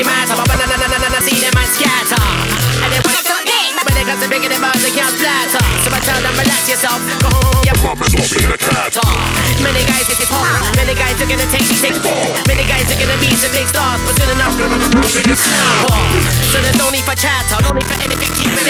they matter. But na na na na na see them and scatter. And then when when they got the bigger the birds, they can't splatter. So I tell them relax yourself, go home, your Promise won't be the cat. Many guys think it's hard. Many guys are gonna take take Many guys are gonna be some big stars, but soon enough, so there's no need for chatter, no need for anything keeping it.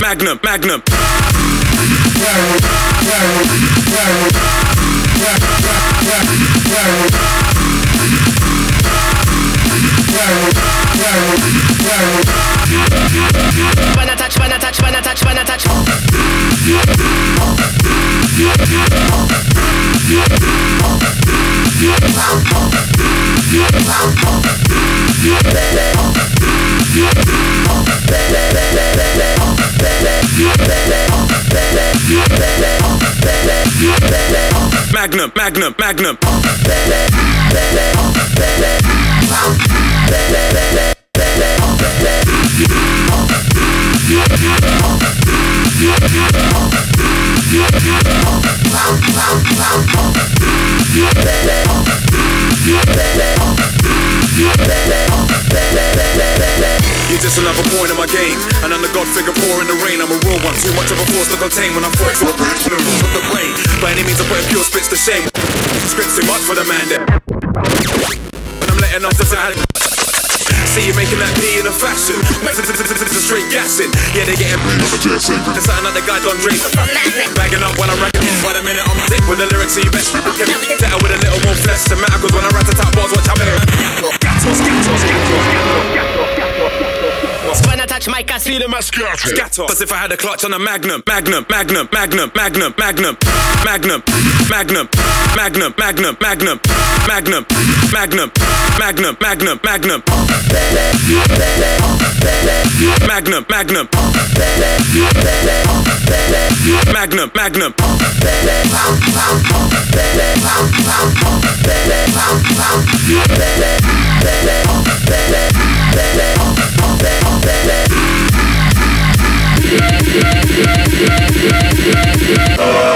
Magnum, Magnum. Touch, touch, I touch. Magnum, magnum, magnum. You're just another point in my game, and I'm the god figure four in the rain. I'm a raw one, too much of a force to contain when I'm forced to the rules of the brain. By any means, I put pure spits to shame. Spits too much for the man there. I'm letting off the sound. See you making that P in a fashion. It's a straight gassing. Yeah, they getting There's something that the guy done drink. Bagging up when I'm racking. By the minute I'm thick with the lyrics, so you best get better with a little more flesh to matter. Cause when I rat a tap bars, watch out. When I touch mic, I see See them and scatter. Scatter. Cause if I had a clutch on a magnum, magnum, magnum, magnum, magnum, magnum, magnum, magnum, magnum, magnum, magnum, magnum, magnum, magnum, magnum, magnum, magnum, magnum, magnum, magnum. When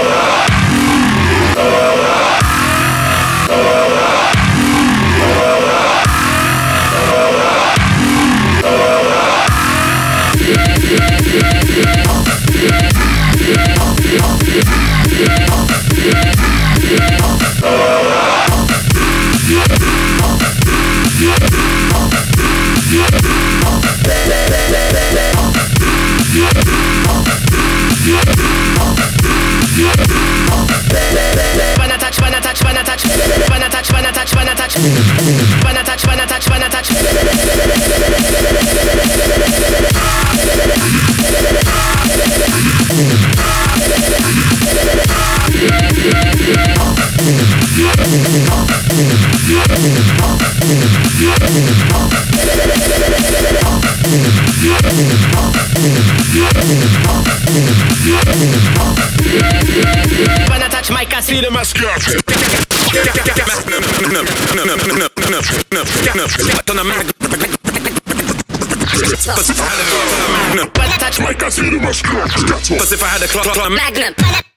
touch, when I touch, when I touch, when I touch, when I touch. Cause if I had a clock, Magnum.